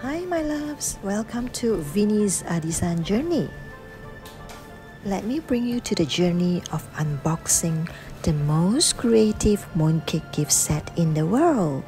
Hi, my loves. Welcome to Vinnie's Artisan Journey. Let me bring you to the journey of unboxing the most creative mooncake gift set in the world.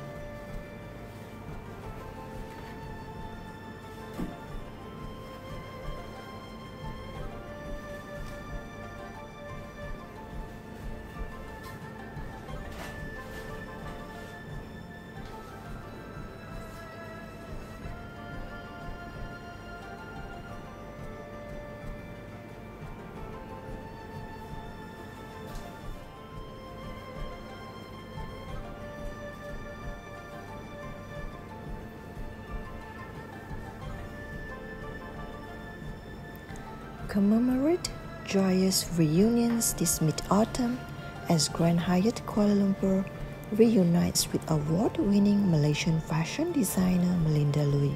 Commemorate joyous reunions this mid-autumn as Grand Hyatt Kuala Lumpur reunites with award-winning Malaysian fashion designer Melinda Looi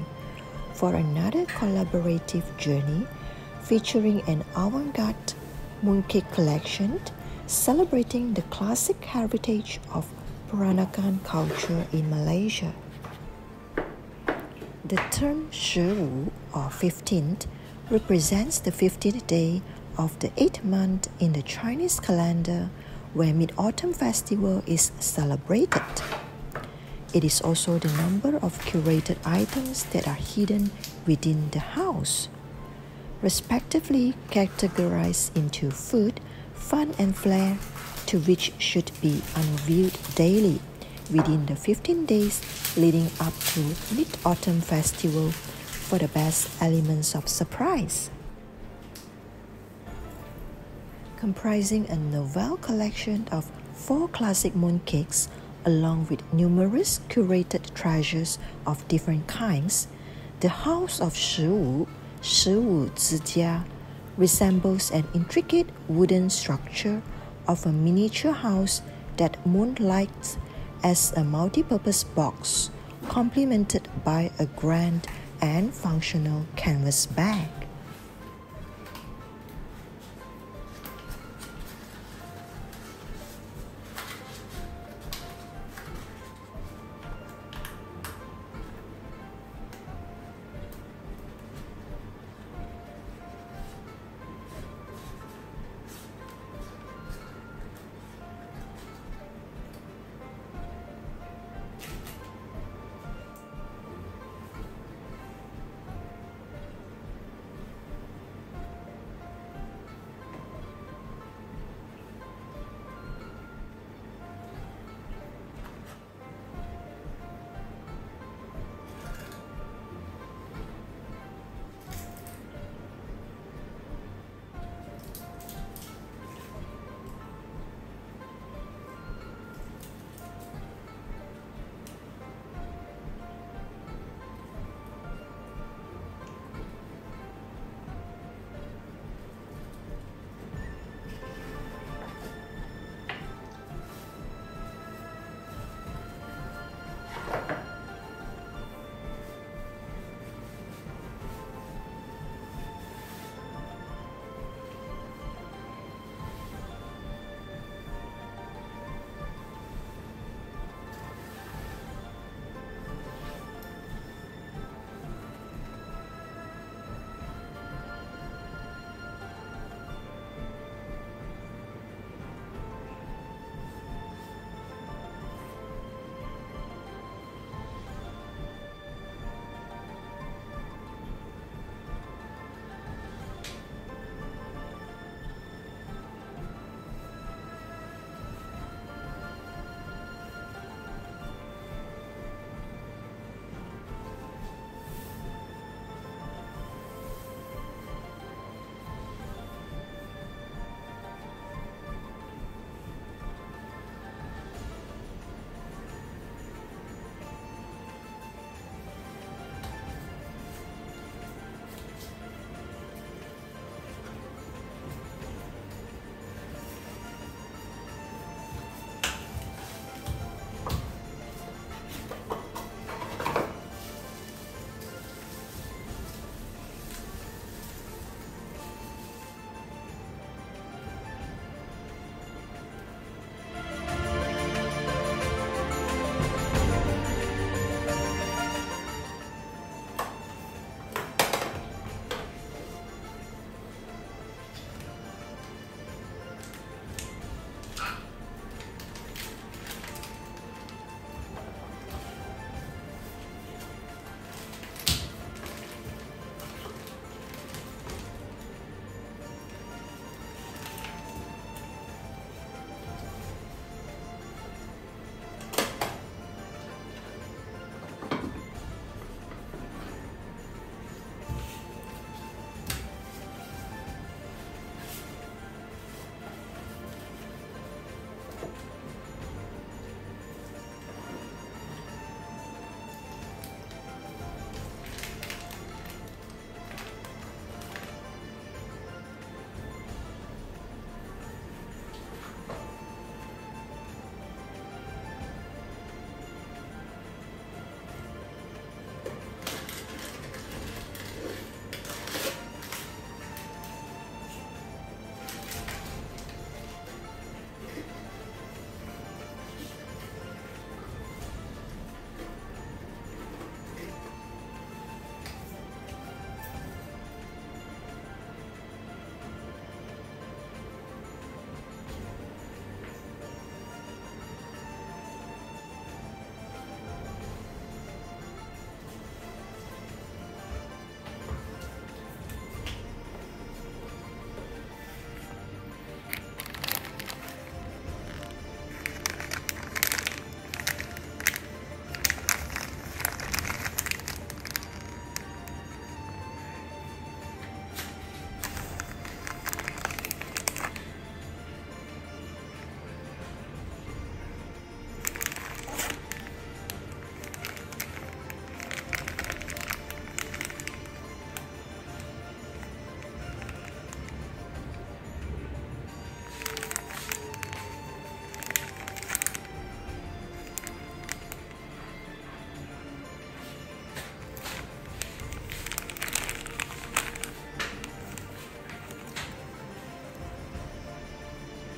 for another collaborative journey featuring an avant-garde mooncake collection celebrating the classic heritage of Peranakan culture in Malaysia. The term Shiwu, or 15th, represents the 15th day of the eighth month in the Chinese calendar where Mid Autumn Festival is celebrated. It is also the number of curated items that are hidden within the house, respectively categorized into food, fun, and flair, to which should be unveiled daily within the 15 days leading up to Mid Autumn Festival for the best elements of surprise. Comprising a novel collection of four classic mooncakes along with numerous curated treasures of different kinds, the House of Shiwu, Shiwu Zijia, resembles an intricate wooden structure of a miniature house that moonlights as a multi-purpose box complemented by a grand and functional canvas bag.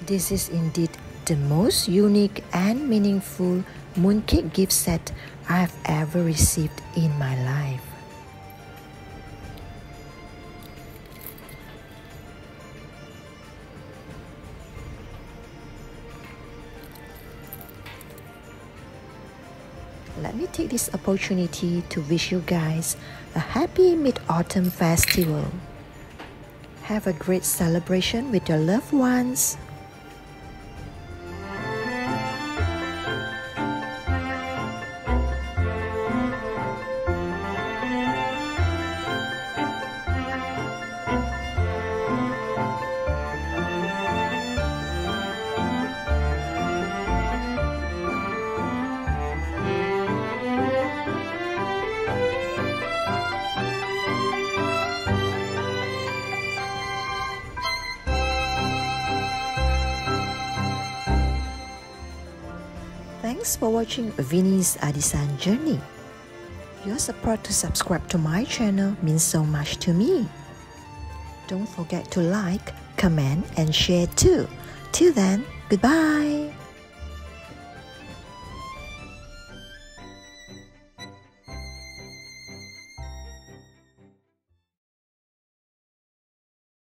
This is indeed the most unique and meaningful mooncake gift set I've ever received in my life. Let me take this opportunity to wish you guys a happy Mid-Autumn Festival. Have a great celebration with your loved ones. Thanks for watching Vinnie's Artisan Journey. Your support to subscribe to my channel means so much to me. Don't forget to like, comment and share too. Till then, goodbye.